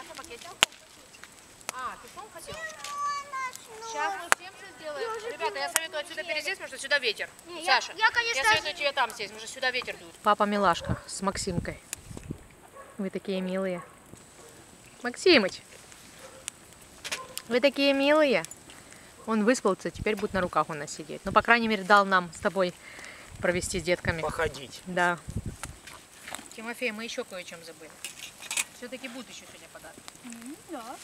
красный пакетик. А, ты сам хотел? Сейчас мы всем все сделаем. Ребята, я советую отсюда пересесть, потому что сюда ветер. я- Саша, я, конечно, советую тебе там сесть, потому что сюда ветер дует. Папа Милашка с Максимкой. Вы такие милые. Максимыч, вы такие милые. Он выспался, теперь будет на руках у нас сидеть. Ну, по крайней мере, дал нам с тобой провести с детками. Походить. Да. Тимофей, мы еще кое-чем забыли. Все-таки будут еще сегодня подарки. Да.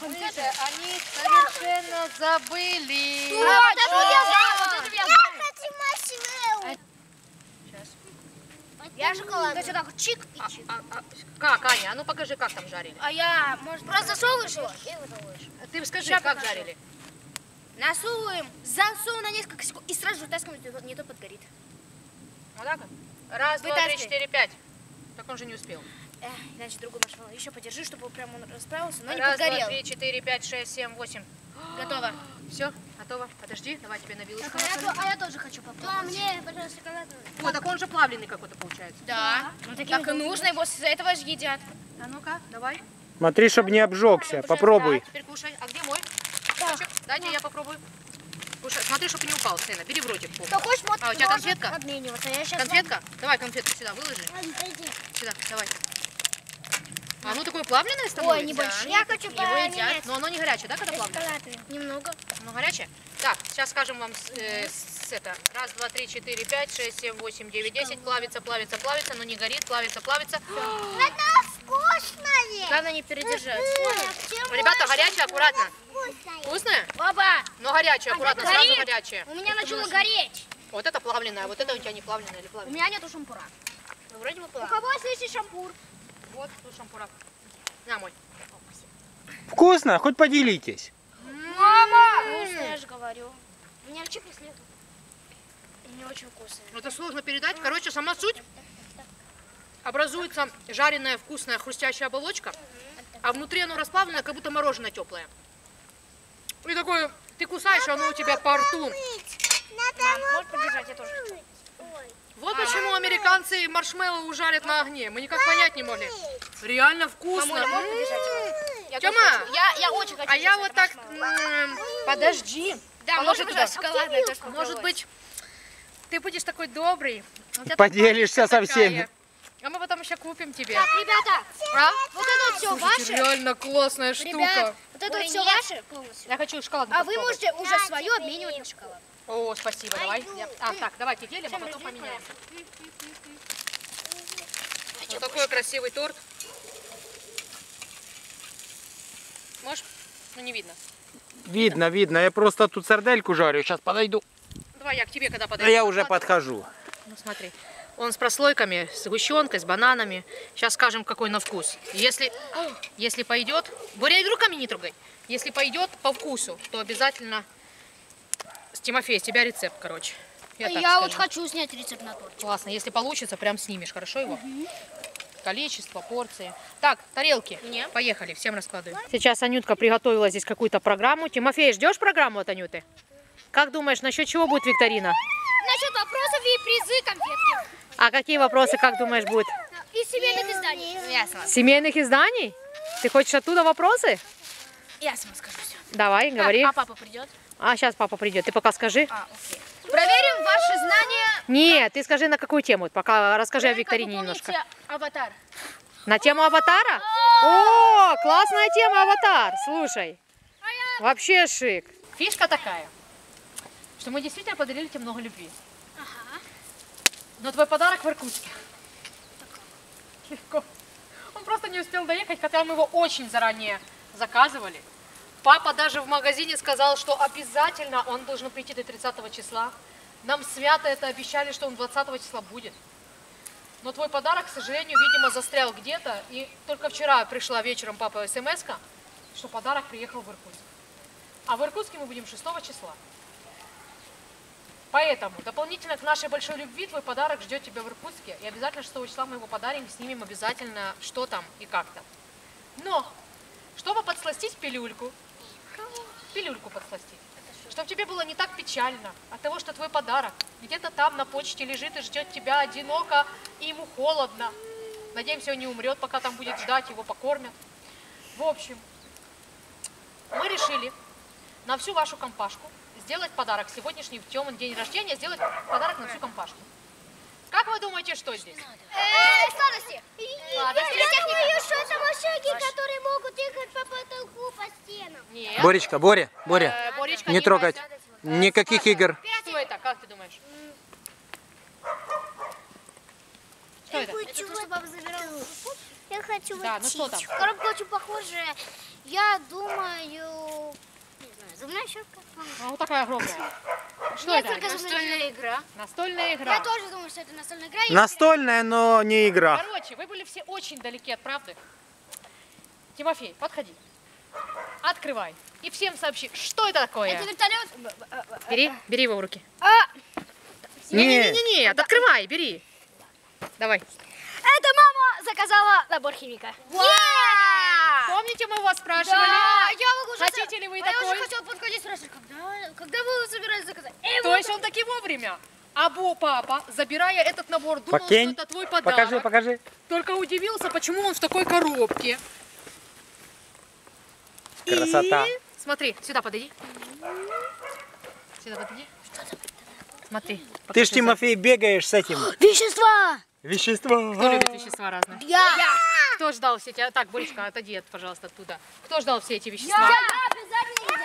Вы же они совершенно забыли. Вот это вот я знаю, вот это я знаю. Сейчас. Я шоколад. То есть так чик и чик. А, а, как, Аня? А ну покажи, как там жарили. А я, может, просто засовываешь его и выталываешь. Ты скажи, как покажу. жарили. Насовываем, засовываем на несколько секунд и сразу же вытаскиваем, не то- подгорит. Вот так? Раз, два, три, четыре, пять. Так он же не успел. Эх, иначе другой маршмеллоу. Еще подержи, чтобы прям он расправился, но не Раз, два, три, четыре, пять, шесть, семь, восемь. Готово. Все, готово. Подожди, давай тебе на вилочку. а я тоже хочу попробовать. Да, мне, пожалуйста, шоколадную. Ой, так он же плавленый какой-то получается. Да, так и нужно, его с этого же едят. А ну-ка, давай. Смотри, чтобы не обжегся. Попробуй. Да, теперь кушай. А где мой? Кусочек? Дайте я попробую. Кушай. Смотри, чтобы не упал, сына. Бери в ротик. Кто хочет, может, А, у тебя конфетка? Я Конфетка? Давай конфетку сюда выложи. Сюда, давай. А оно такое плавленое становится? Ой, небольшие. Да. Я хочу Его едят. поменять. Но оно не горячее, да, когда плавленое? Немного. Ну, горячее? Так, сейчас скажем вам с, э, с это. Раз, два, три, четыре, пять, шесть, семь, восемь, девять, десять. Плавится, плавится, плавится, но не горит, плавится, плавится. Это вкусное. Главное не передержать. Ребята, горячее, аккуратно. Вкусное? Баба, Но горячее, аккуратно, сразу горячее. у меня начало гореть. Вот это плавленое, а вот это у тебя не плавленое или У плавленое? меня нету шампура. Ну, вроде бы У плавленое. кого есть шампур? Вот, тут шампура. На, мой. Вкусно? Хоть поделитесь. Мама! Вкусно, я же говорю. У меня чип не слезал. Не очень вкусное. Ну, Это сложно передать. Короче, сама суть. Образуется жареная, вкусная, хрустящая оболочка, а внутри оно расплавленное, как будто мороженое теплое. И такое, ты кусаешь, а оно у тебя по рту. Мам, можешь подержать? Я тоже хочу. Вот американцы маршмеллоу жарят на огне. Мы никак понять не могли. Реально вкусно. Мамуля, можешь М. подержать? Я. Я, я очень хочу. А я вот так... Подожди. Да, может быть, шоколадное тоже Может быть, ты будешь такой добрый. Поделишься со всеми. А мы потом еще купим тебе. Так, ребята, А? вот это вот все Слушайте, ваше. реально классная штука. Ребят, вот это вот все ваше полностью. Я хочу шоколад. А вы можете уже свое обменивать на шоколад. О, спасибо, давай. Я- А, так, давайте делим, а потом поменяем. Вот такой красивый торт. Можешь? Ну, не видно. Видно, видно. Я просто тут сардельку жарю. Сейчас подойду. Давай я к тебе когда Да подойду. я уже подхожу. Ну, смотри. Он с прослойками, с сгущенкой, с бананами. Сейчас скажем, какой на вкус. Если, если пойдет... Боря, и руками не трогай. Если пойдет по вкусу, то обязательно... С Тимофей, с тебя рецепт, короче. Я, Я вот скажу. хочу снять рецепт на торт. Классно. Если получится, прям снимешь, хорошо его? Количество, порции. Так, тарелки. Мне. Поехали, всем раскладываем. Сейчас Анютка приготовила здесь какую-то программу. Тимофей, ждешь программу от Анюты? Как думаешь, насчет чего будет викторина? Насчет вопросов и призы конфетки. А какие вопросы, как думаешь, будет? Из семейных изданий. Ясно. Семейных изданий? Ты хочешь оттуда вопросы? Я сама скажу все. Давай, говори. А папа придет? А, сейчас папа придет. Ты пока скажи. А, окей. Проверим ваши знания. Нет, ты скажи на какую тему. Пока расскажи о Наверняка вы викторине немножко. аватар. На тему аватара? О, классная тема аватар. Слушай, вообще шик. Фишка такая, что мы действительно подарили тебе много любви. Ага. Но твой подарок в Иркутске. Легко. Он просто не успел доехать, хотя мы его очень заранее заказывали. Папа даже в магазине сказал, что обязательно он должен прийти до 30 числа. Нам свято это обещали, что он 20 числа будет. Но твой подарок, к сожалению, видимо, застрял где-то. И только вчера пришла вечером папа смс что подарок приехал в Иркутск. А в Иркутске мы будем 6 числа. Поэтому дополнительно к нашей большой любви твой подарок ждет тебя в Иркутске. И обязательно 6 числа мы его подарим, снимем обязательно, что там и как там. Но, чтобы подсластить пилюльку, пилюльку подсластить, чтобы тебе было не так печально от того, что твой подарок где-то там на почте лежит и ждет тебя одиноко, и ему холодно. Надеемся, он не умрет, пока там будет ждать, его покормят. В общем, мы решили на всю вашу компашку сделать подарок. Сегодняшний в Тёмин день рождения сделать подарок на всю компашку. Как вы думаете, что здесь? Э, Сладости. Сладости. Я думаю, что это машинки, которые могут ехать по потолку, по стенам. Нет. Боречка, Боря, Боря, Э, Боречка, не трогать. Никаких игр. Что это? Как ты думаешь? Что это? хочу, что папа забирал. Я хочу Да, ну что там? Коробка очень похожая. Я думаю, не знаю, зубная щетка. А, вот такая огромная. Что Нет, это? только настольная игра. Настольная игра. Я тоже думаю, что это настольная игра. Настольная, но не игра. Короче, вы были все очень далеки от правды. Тимофей, подходи. Открывай. И всем сообщи, что это такое. Это вертолет. Бери, бери его в руки. А, Не, Не-не-не, открывай, бери. Давай. это мама заказала набор химика. Помните, мы у вас спрашивали? Да, я могу уже... Хотите ли вы а я такой? уже хотела подходить спрашивать, когда, когда вы собирались заказать? Э, То вот есть он таки вовремя. А Бо папа, забирая этот набор, думал, Покинь. что это твой подарок. Покажи, покажи. Только удивился, почему он в такой коробке. Красота. И... Смотри, сюда подойди. Сюда подойди. Смотри. Ты ж, Тимофей, бегаешь с этим. Вещества! Вещество. сам. Кто любит вещества разные? Я! Кто ждал все эти... Так, Боречка, отойди, пожалуйста, оттуда. Кто ждал все эти вещества? обязательно!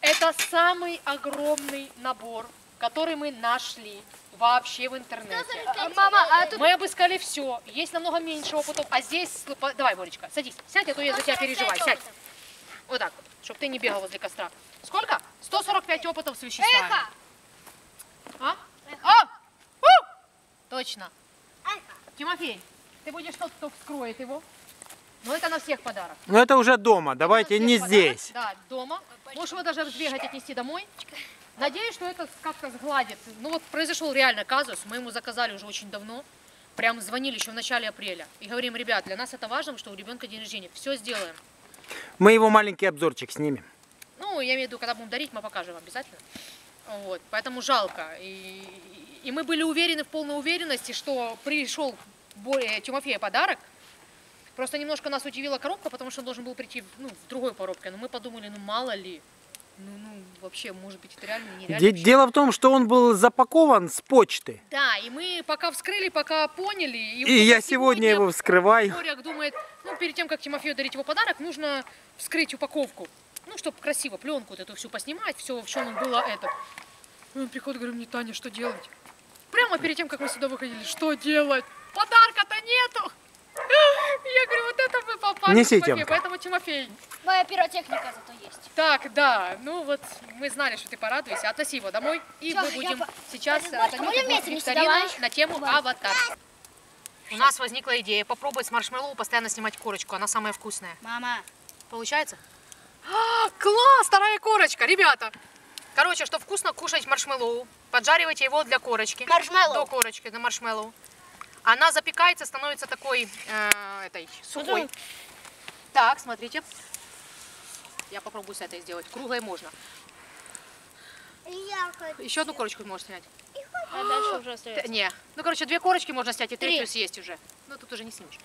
Это самый огромный набор, который мы нашли вообще в интернете. Мама, а тут... Мы обыскали все. Есть намного меньше опытов, а здесь... Давай, Боречка, садись. Сядь, а то я за тебя переживаю. Сядь. Вот так вот, чтобы ты не бегал возле костра. Сколько? 145 опытов с веществами. Эхо! А? А! У! Точно. Тимофей, ты будешь тот, кто вскроет его. Но это на всех подарок. Ну это уже дома, давайте не подарок. здесь. Да, дома. Можешь его даже сбегать, отнести домой. Надеюсь, что это как-то сгладит. Ну вот произошел реально казус. Мы ему заказали уже очень давно. Прям звонили еще в начале апреля. И говорим, ребят, для нас это важно, что у ребенка день рождения. Все сделаем. Мы его маленький обзорчик снимем. Ну, я имею в виду, когда будем дарить, мы покажем обязательно. Вот, поэтому жалко. И, и мы были уверены в полной уверенности, что пришел более Тимофея подарок. Просто немножко нас удивила коробка, потому что он должен был прийти ну, в другой коробке. Но мы подумали, ну мало ли. Ну, ну вообще, может быть, это реально нереально. Де-. Дело в том, что он был запакован с почты. Да, и мы пока вскрыли, пока поняли. И только я сегодня его вскрываю. Боряк думает, ну, перед тем, как Тимофею дарить его подарок, нужно вскрыть упаковку. Ну, чтобы красиво пленку вот эту всю поснимать, все, в чем было это. И он приходит, говорит мне, Таня, что делать? Прямо перед тем, как мы сюда выходили, что делать? Подарка-то нету! Я говорю, вот это вы попали, Неси, Тимофей, поэтому Тимофей. Моя пиротехника зато есть. Так, да, ну вот мы знали, что ты порадуешься. Относи его домой, и Всё, мы будем по- сейчас Боречка, э, давай. на тему аватар. У нас возникла идея попробовать с маршмеллоу постоянно снимать корочку. Она самая вкусная. Мама. Получается? А, класс! Вторая корочка, ребята! Короче, что вкусно кушать маршмеллоу, поджаривайте его для корочки. Маршмеллоу. До корочки, на маршмеллоу. Она запекается, становится такой, э, этой, сухой. Так, смотрите. Я попробую с этой сделать. Круглой можно. Я хочу. Еще одну корочку можно снять. А дальше уже остается. Не. Ну, короче, две корочки можно снять, и Три. третью съесть уже. Ну, тут уже не снимешь.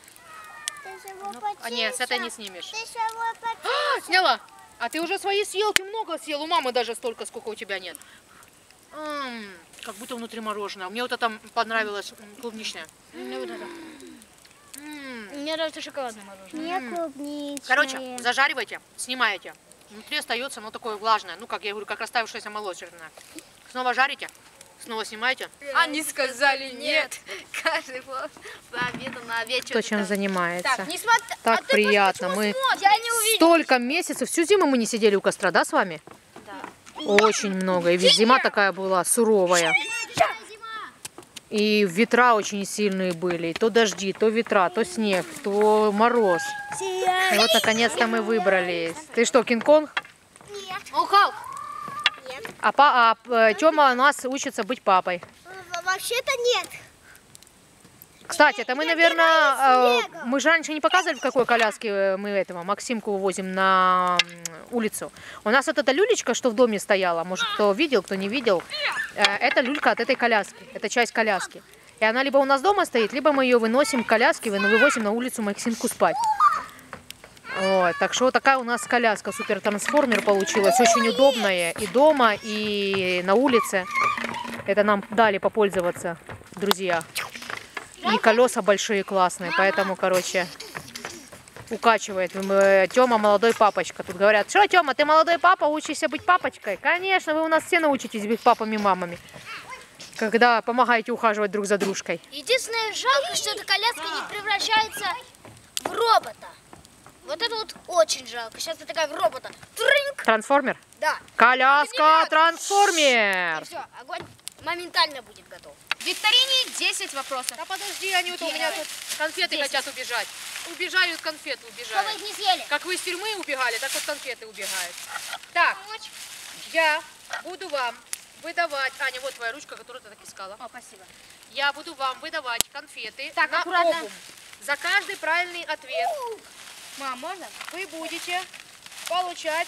Ну, а нет, с этой не снимешь. Же его А, сняла. А ты уже свои съел, ты много съел. У мамы даже столько, сколько у тебя нет. М, как будто внутри мороженое. Мне вот это понравилось м, клубничное. Мне вот это. М. Мне нравится шоколадное мороженое. Мне клубничное. Короче, зажаривайте, снимаете. Внутри остается, ну, такое влажное. Ну, как я говорю, как расставившееся молочное. Снова жарите, снова снимаете. Они сказали нет. Каждый по, по обеду на обед. Кто чем занимается. Так, не смотри. Так приятно. Мы Я не увидела. столько месяцев, всю зиму мы не сидели у костра, да, с вами? Очень много. И ведь зима такая была суровая. И ветра очень сильные были. То дожди, то ветра, то снег, то мороз. И вот наконец-то мы выбрались. Ты что, Кинг-Конг? Ухал. А, па, а Тёма у нас учится быть папой. Вообще-то нет. Кстати, это мы, наверное, э, мы же раньше не показывали, в какой коляске э, мы этого Максимку вывозим на улицу. У нас вот эта люлечка, что в доме стояла, может, кто видел, кто не видел, э, это люлька от этой коляски, это часть коляски. И она либо у нас дома стоит, либо мы ее выносим к коляске, вы- вывозим на улицу Максимку спать. Вот, так что вот такая у нас коляска супер трансформер получилась, очень удобная и дома, и на улице. Это нам дали попользоваться, друзья. И колеса большие классные, поэтому, короче, укачивает. Тема молодой папочка. Тут говорят, что, Тема, ты молодой папа, учишься быть папочкой? Конечно, вы у нас все научитесь быть папами мамами. Когда помогаете ухаживать друг за дружкой. Единственное, жалко, что эта коляска не превращается в робота. Вот это вот очень жалко. Сейчас это как робота. Трынк! Трансформер? Да. Коляска И трансформер! все, огонь моментально будет готов. Викторине 10 вопросов. Да подожди, Анюта, у меня тут конфеты хотят убежать. Убежают конфеты, Чтобы убежают. их не съели. Как вы из тюрьмы убегали, так вот конфеты убегают. Так, я буду вам выдавать... Аня, вот твоя ручка, которую ты так искала. О, спасибо. Я буду вам выдавать конфеты Так, на аккуратно. обум. За каждый правильный ответ Мам, можно? вы будете получать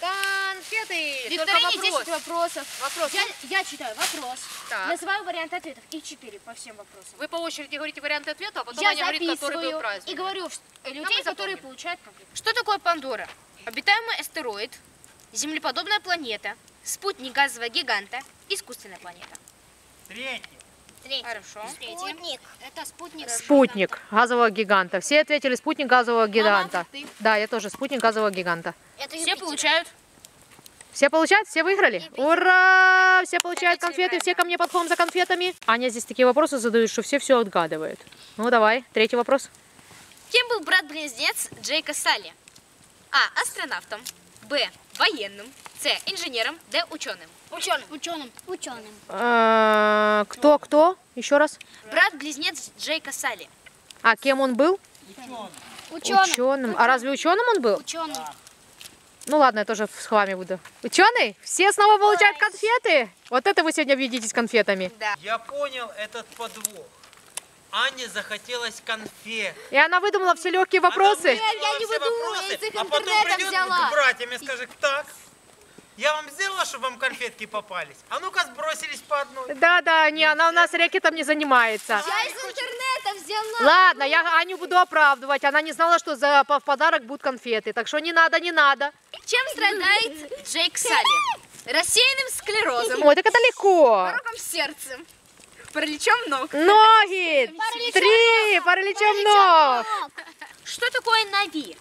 конфеты. Только Викторине вопрос. 10 вопросов. Вопрос. Я, я читаю вопрос. Так. Называю варианты ответов. Их 4 по всем вопросам. Вы по очереди говорите варианты ответа, а потом я Аня говорит, который был правильный. и говорю мы людей, которые получают конфеты. Что такое Пандора? Обитаемый астероид, землеподобная планета, спутник газового гиганта, искусственная планета. Третий. Третий. Хорошо. Спутник. Это спутник. Спутник газового гиганта. Все ответили спутник газового гиганта. ты? Да, я тоже спутник газового гиганта. Это Все получают. Все получают? Все выиграли? Ура! Все получают конфеты, все ко мне подходим за конфетами. Аня здесь такие вопросы задают, что все все отгадывают. Ну давай, третий вопрос. Кем был брат-близнец Джейка Салли? А. Астронавтом. Б. Военным. С. Инженером. Д. Ученым. Ученым. Ученым. Ученым. Э, Кто, кто? Еще раз. Брат-близнец Джейка Салли. А кем он был? Ученым. Ученым. А разве ученым он был? Ученым. Ну ладно, я тоже с вами буду. Ученый? Все снова получают конфеты? Вот это вы сегодня объедитесь конфетами. Да. Я понял этот подвох. Ане захотелось конфет. И она выдумала все легкие вопросы. Она выдумала все вопросы, а потом придет к братьям и скажет, так, я вам сделала, чтобы вам конфетки попались? А ну-ка сбросились по одной. Да-да, не, она у нас рэкетом не занимается. Я из интернета взяла. Ладно, я Аню буду оправдывать. Она не знала, что за в подарок будут конфеты. Так что не надо, не надо. Чем страдает Джейк Салли? Рассеянным склерозом, Ой, так это легко. пороком сердца, параличом ног. Ноги. Три. Параличом ног. Что такое Нави?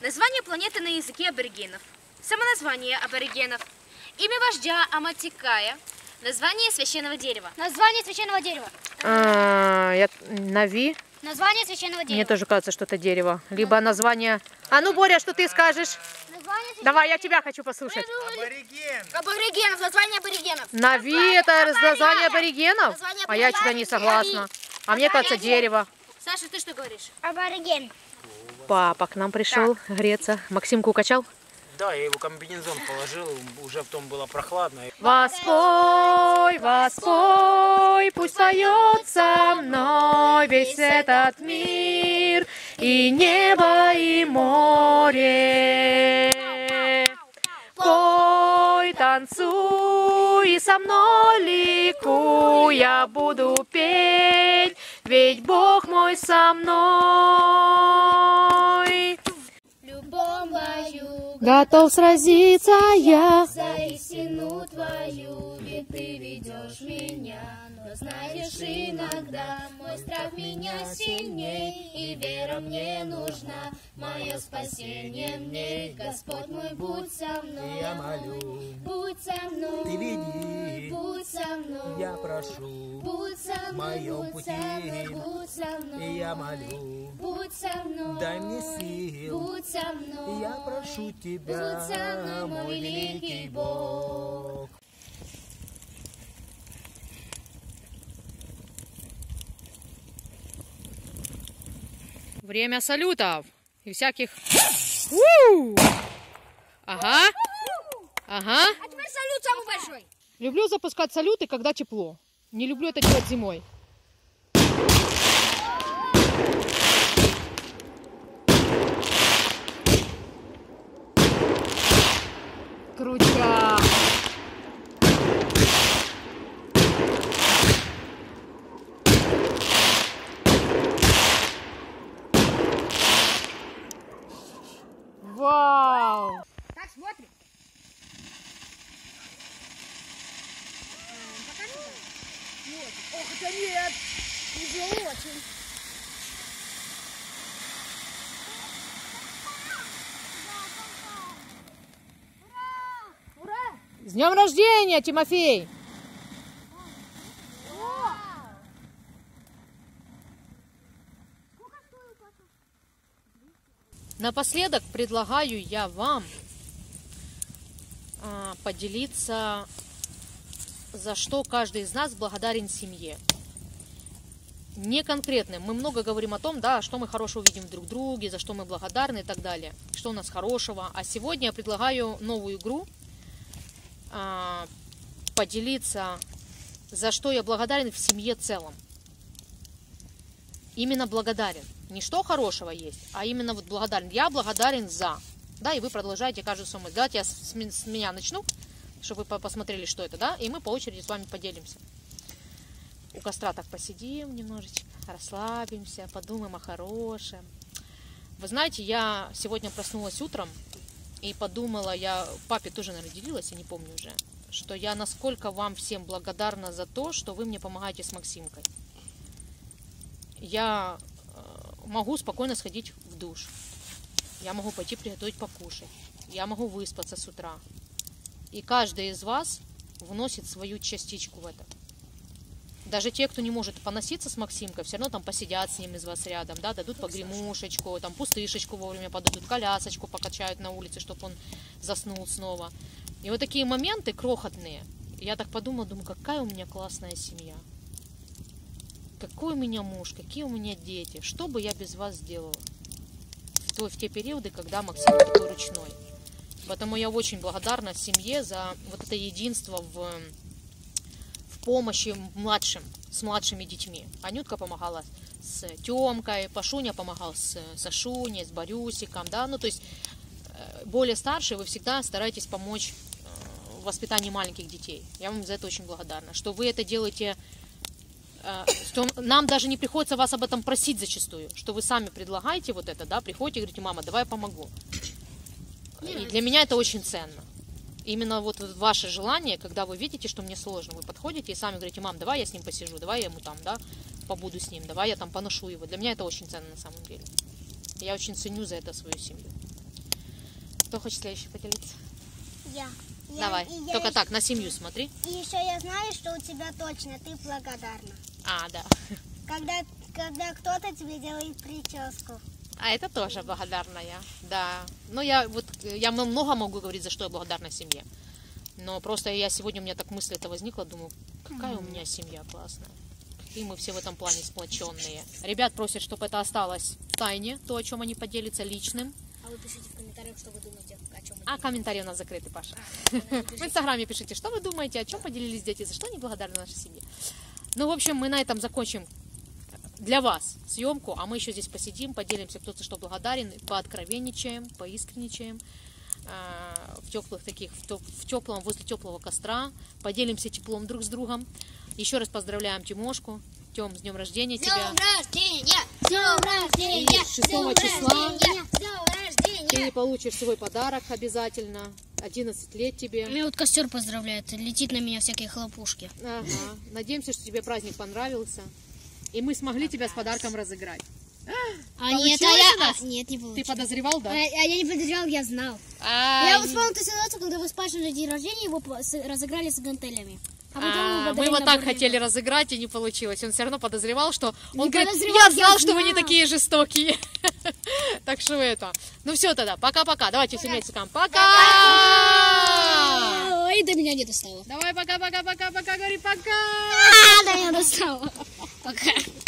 Название планеты на языке аборигенов. Самоназвание аборигенов. Имя вождя Аматикая. Название священного дерева. Название священного дерева. А, я- Нави. Название священного дерева. Мне тоже кажется, что это дерево. Либо название... А ну, Боря, что ты скажешь? Название Давай, я тебя хочу послушать. Абориген. Аборигенов. Название аборигенов. Нави это название аборигенов? Название А я что-то не согласна. А мне кажется, дерево. Саша, ты что говоришь? Абориген. Папа к нам пришел греться. Максимку укачал? Да, я его комбинезон положил, уже в том было прохладно. Воспой, воспой, пусть поет со мной весь этот мир, и небо, и море. Пой, танцуй, и со мной ликуй, я буду петь, ведь Бог мой со мной. Готов сразиться я. за истину твою, ведь ты ведешь меня. Знаешь, иногда мой страх меня сильней, и вера мне нужна. Мое спасение мне, Господь мой, будь со мной. Я молю, Будь со мной, Ты веди. будь со мной, я прошу, будь со в мной, моем будь пути. будь со мной, я молю, будь со мной, дай мне сил, будь со мной, я прошу будь со тебя, мной, мой великий Бог. Время салютов и всяких... У! Ага, ага. А теперь салют самый большой. Люблю запускать салюты, когда тепло. Не люблю это делать зимой. Крутяк. С днем рождения, Тимофей! Напоследок предлагаю я вам а, поделиться, за что каждый из нас благодарен семье. Не конкретным. Мы много говорим о том, да, что мы хорошего видим в друг друге, за что мы благодарны и так далее, что у нас хорошего. А сегодня я предлагаю новую игру поделиться, за что я благодарен в семье целом. Именно благодарен. Не что хорошего есть, а именно вот благодарен. Я благодарен за. Да, и вы продолжаете каждую сумму. Давайте я с, с меня начну, чтобы вы по- посмотрели, что это, да, и мы по очереди с вами поделимся. У костра так посидим немножечко, расслабимся, подумаем о хорошем. Вы знаете, я сегодня проснулась утром и подумала, я папе тоже, наверное, делилась, я не помню уже, что я насколько вам всем благодарна за то, что вы мне помогаете с Максимкой. Я э, могу спокойно сходить в душ. Я могу пойти приготовить покушать. Я могу выспаться с утра. И каждый из вас вносит свою частичку в это. Даже те, кто не может поноситься с Максимкой, все равно там посидят с ним из вас рядом, да, дадут погремушечку, там пустышечку вовремя подадут, колясочку покачают на улице, чтобы он заснул снова. И вот такие моменты крохотные. Я так подумала, думаю, какая у меня классная семья. Какой у меня муж, какие у меня дети, что бы я без вас сделала в, то- в те периоды, когда Максим такой ручной. Поэтому я очень благодарна семье за вот это единство в, в помощи младшим, с младшими детьми. Анютка помогала с Темкой, Пашуня помогал с Сашуней, с Борюсиком, да, ну то есть э, более старшие вы всегда стараетесь помочь э, в воспитании маленьких детей. Я вам за это очень благодарна, что вы это делаете э, что нам даже не приходится вас об этом просить зачастую, что вы сами предлагаете вот это, да, приходите и говорите, мама, давай я помогу. И для меня это очень ценно. Именно вот ваше желание, когда вы видите, что мне сложно, вы подходите и сами говорите, мам, давай я с ним посижу, давай я ему там, да, побуду с ним, давай я там поношу его. Для меня это очень ценно на самом деле. Я очень ценю за это свою семью. Кто хочет следующий поделиться? Я. Я- Давай, я только ещё- так, на семью смотри. И еще я знаю, что у тебя точно, ты благодарна. А, да. Когда, когда кто-то тебе делает прическу. А это тоже благодарная, да. Ну, я вот, я много могу говорить, за что я благодарна семье. Но просто я сегодня, у меня так мысль это возникла, думаю, какая у меня семья классная. И мы все в этом плане сплоченные. Ребят просят, чтобы это осталось в тайне, то, о чем они поделятся личным. А вы пишите в комментариях, что вы думаете, о чем А комментарии у нас закрыты, Паша. В инстаграме пишите, что вы думаете, о чем поделились дети, за что они благодарны нашей семье. Ну, в общем, мы на этом закончим для вас съемку, а мы еще здесь посидим, поделимся, кто за что благодарен, пооткровенничаем, поискренничаем а, в теплых таких, в теп- в теплом, возле теплого костра, поделимся теплом друг с другом. Еще раз поздравляем Тимошку. Тем, с днем рождения тебя. рождения! С днем рождения! И 6 числа С днем рождения! Ты получишь свой подарок обязательно. 11 лет тебе. Меня вот костер поздравляет, летит на меня всякие хлопушки. Ага. Надеемся, что тебе праздник понравился. И мы смогли тебя с подарком разыграть. А нет, а Получилось я... а, нет, не Ты получилось. подозревал, А, да? а я не подозревал, я знал. А, Я вот вспомнил ту ситуацию, когда вы с Пашей на день рождения его разыграли с гантелями. А а, мы его так хотели разыграть, и не получилось. Он все равно подозревал, что... Он Не говорит, подозревал, я я знал, что вы не знал». такие жестокие. Так что это. Ну все тогда, пока-пока. Давайте всем летикам. Пока! Ой, до меня не достало. Давай пока-пока-пока-пока, говори пока! А, до меня достало. Пока.